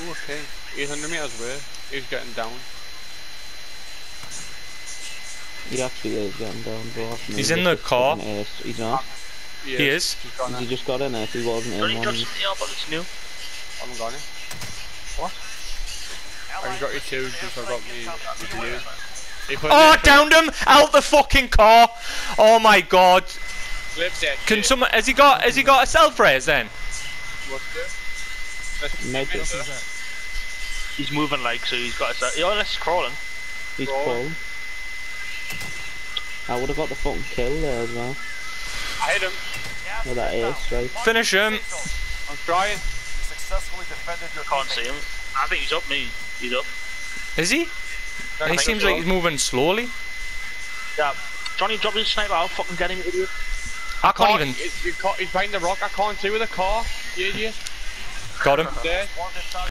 Oh, okay. 800 meters away. He's getting down. He actually is getting down, bro. He's in the car. He's not. He, He is. He's gone He just got in it. He wasn't Johnny in one. Johnson, yeah, but it's new. I haven't got it. What? I haven't got your two, just I got me. me blue. He Oh, it downed him out the fucking car. Oh my god. Can someone? Has he got? Has he got a self raise then? What's there? Let's Make make it- it. He's moving like, so he's got his. Uh, oh, unless he's crawling. He's crawling. I would have got the fucking kill there as well. I hit him. With that ace strike. Finish him. I'm trying. Successfully defended your Can't teammate. see him. I think he's up me. He's up. Is he? I He seems like he's moving slowly. Yeah. Johnny, drop his sniper. I'll fucking get him, idiot. I can't even. He's, he's behind the rock. I can't see with a car. You idiot. Got him.